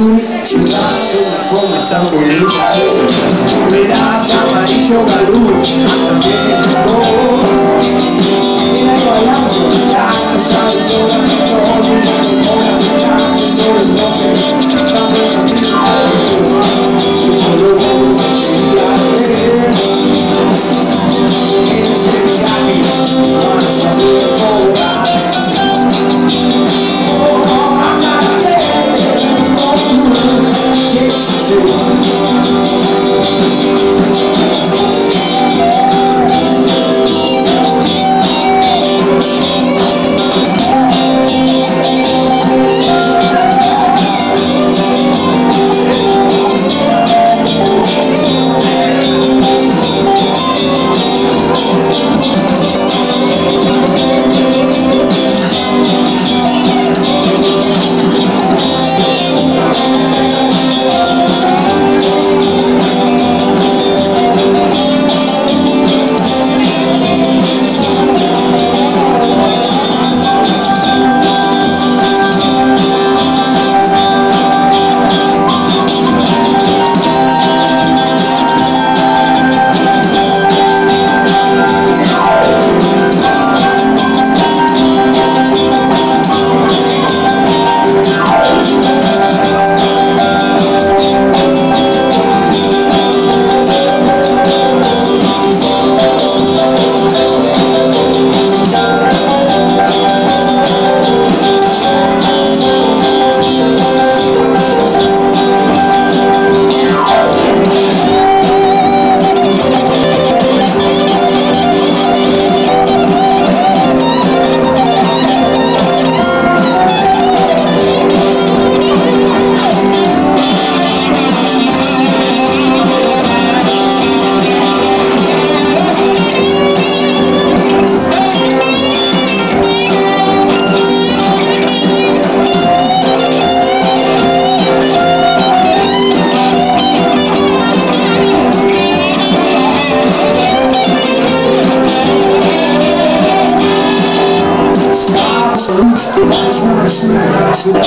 de lá eu vou começar a morrer.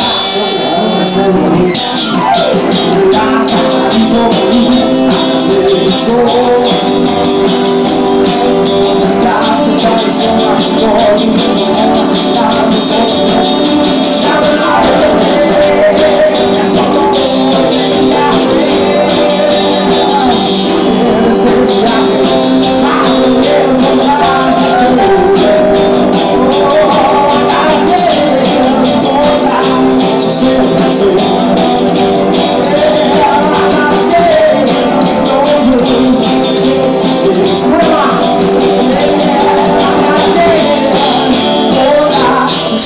大河向东流，奔腾的大海说：“看见过。”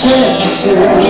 picture